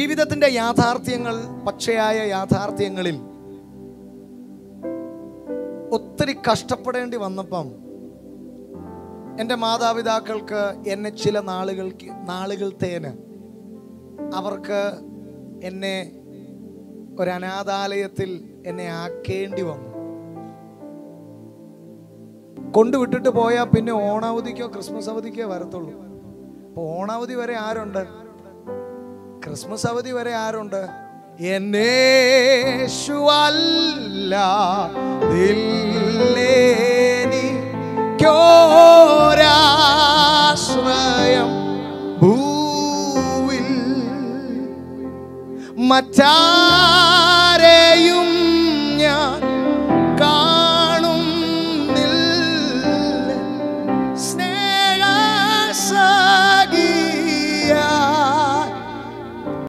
ജീവിതത്തിന്റെ യാഥാർത്ഥ്യങ്ങൾ പക്ഷയായ യാഥാർത്ഥ്യങ്ങളിൽ ഒത്തിരി കഷ്ടപ്പെടേണ്ടി വന്നപ്പം എന്റെ മാതാപിതാക്കൾക്ക് എന്നെ ചില നാളുകൾക്ക് നാളുകൾത്തേന് അവർക്ക് എന്നെ ഒരു അനാഥാലയത്തിൽ എന്നെ ആക്കേണ്ടി വന്നു. കൊണ്ടുവിട്ടിട്ട് പോയാൽ പിന്നെ ഓണാവധിക്കോ ക്രിസ്മസ് അവധിക്കോ വരത്തുള്ളൂ. അപ്പോൾ ഓണാവധി വരെ ആരുണ്ട്? ക്രിസ്മസ് അവധി വരെ ആരുണ്ട്? എന്നേശുവല്ല ോരാശ്രയം ഭൂവിൽ മറ്റാ